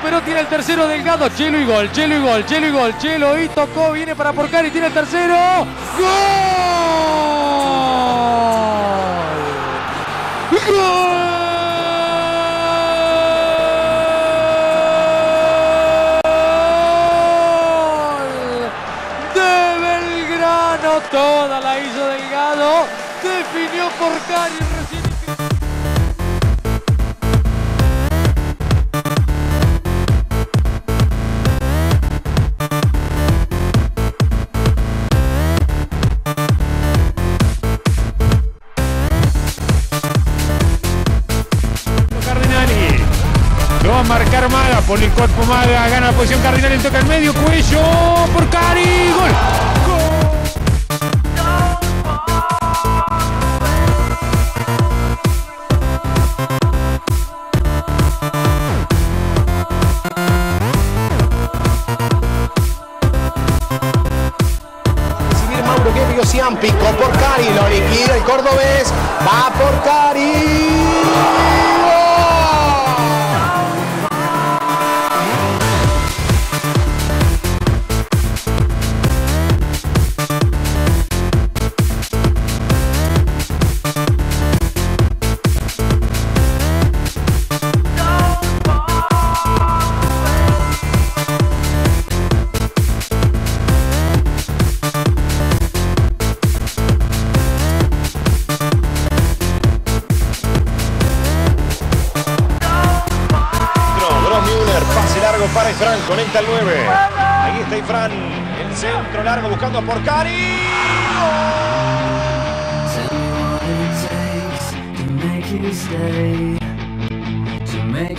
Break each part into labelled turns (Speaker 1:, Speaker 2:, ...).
Speaker 1: superó, tiene el tercero Delgado. Chelo y gol, Chelo y gol, Chelo y gol, Chelo y tocó, viene para Porcari, tiene el tercero. ¡Gol! ¡Gol! De Belgrano, toda la hizo Delgado, definió Porcari
Speaker 2: gana la posición Cardinali, toca el medio, cuello, por Cari, gol.
Speaker 3: recibir Mauro Kepio Sian, picó por Cari, lo liquida el cordobés, va por Cari.
Speaker 4: Ifran, conecta el 9. Ahí está Ifran, el centro largo buscando a Porcari.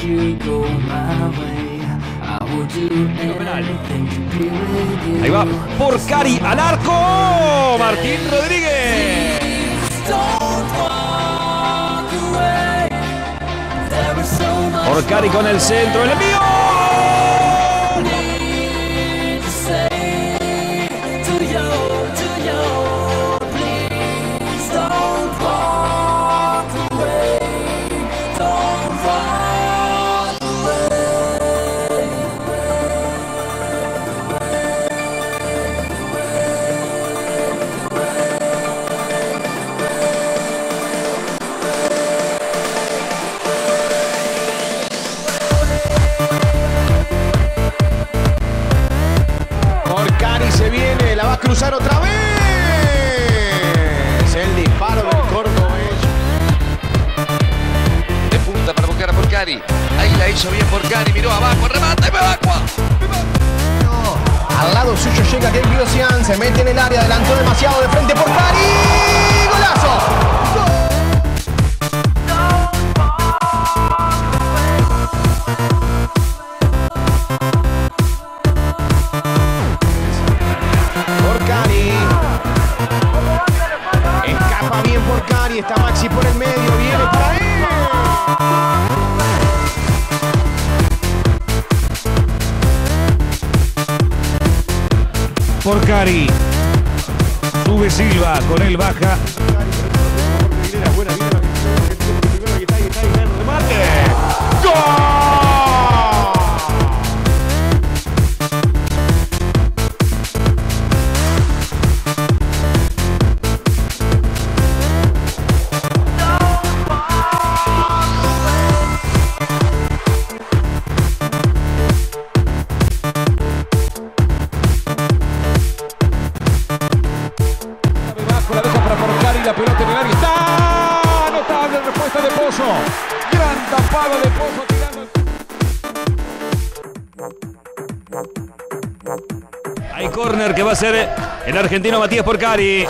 Speaker 5: You.
Speaker 2: Ahí va, Porcari al arco, Martín Rodríguez. Porcari con el centro, el envío.
Speaker 3: Cruzar otra vez. El disparo del cordobés.
Speaker 6: de punta para buscar a Porcari. Ahí la hizo bien Porcari, miró abajo, remata y me evacua.
Speaker 3: Al lado suyo llega Kevin Sian, se mete en el área, adelantó demasiado de frente por
Speaker 2: Porcari. Sube Silva, con él baja. Gran de Pozo tirando. Hay córner que va a ser el argentino Matías Porcari.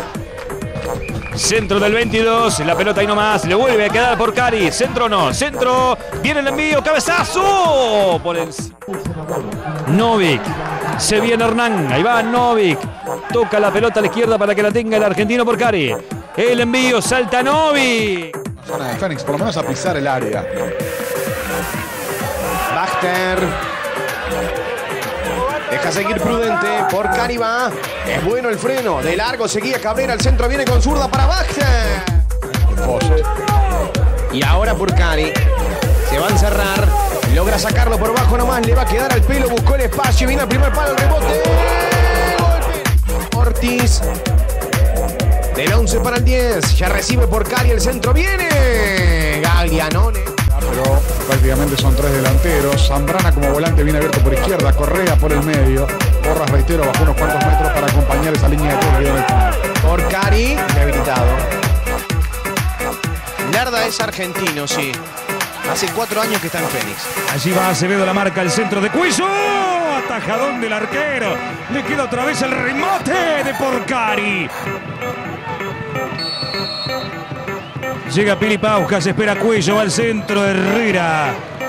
Speaker 2: Centro del 22, la pelota ahí nomás, le vuelve a quedar Porcari. Centro no, centro, viene el envío, cabezazo. Por. Novik, se viene Hernán, ahí va Novik. Toca la pelota a la izquierda para que la tenga el argentino Porcari. El envío, salta Novik.
Speaker 7: Fénix, por lo menos a pisar el área.
Speaker 3: Bachter. Deja seguir prudente. Por Cari va. Es bueno el freno. De largo seguía Cabrera. El centro viene con zurda para Bachter.
Speaker 7: Post.
Speaker 3: Y ahora por Cari. Se va a encerrar. Logra sacarlo por bajo nomás, le va a quedar al pelo, buscó el espacio, viene al primer palo, el rebote. Golpe. Ortiz. Del 11 para el 10. Ya recibe por Cari, el centro viene. Gaglianone.
Speaker 7: Pero prácticamente son tres delanteros. Zambrana como volante viene abierto por izquierda. Correa por el medio. Porras, reitero, bajó unos cuantos metros para acompañar esa línea de tres.
Speaker 3: Por Cari, rehabilitado. Larda es argentino, sí. Hace cuatro años que está en Fénix.
Speaker 2: Allí va Acevedo, la marca, el centro de Cuiso. Atajadón del arquero. Le queda otra vez el remate de Porcari. Llega Pili Paujas, espera Cuello, va al centro, Herrera.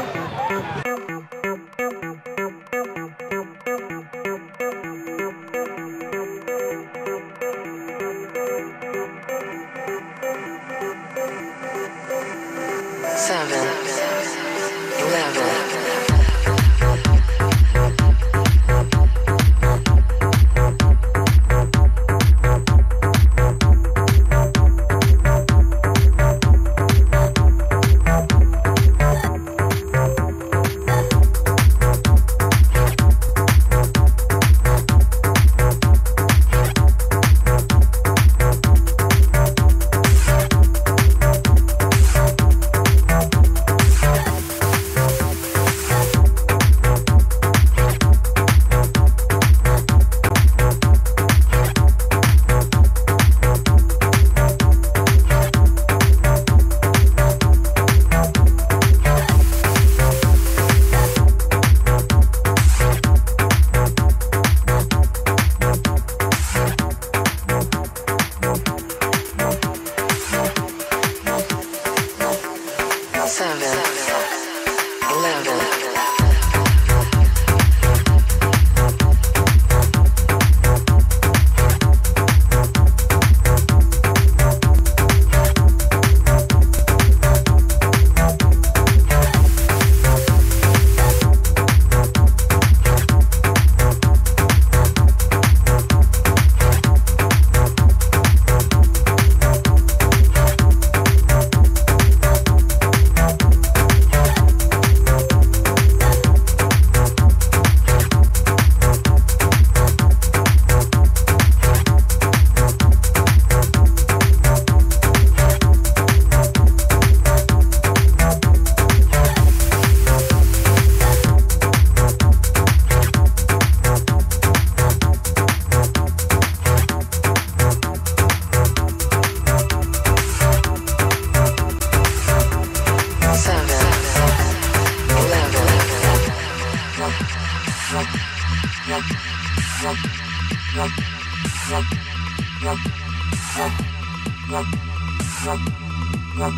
Speaker 5: Hi,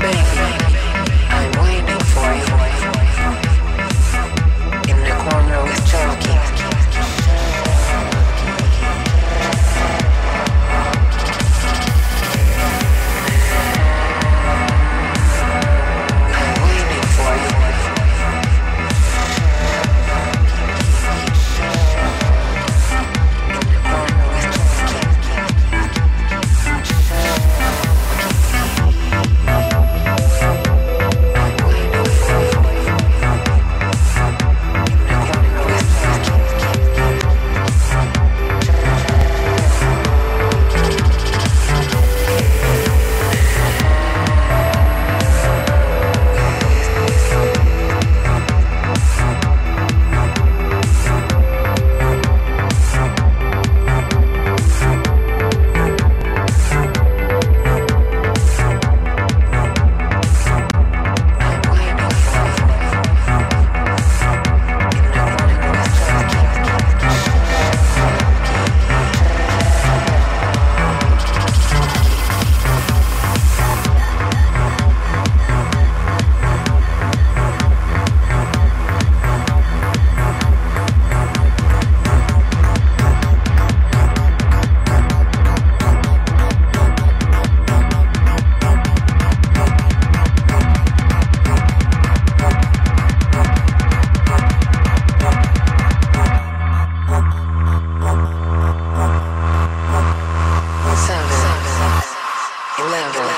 Speaker 5: baby. I'm waiting for you in the corner with Turkey. level.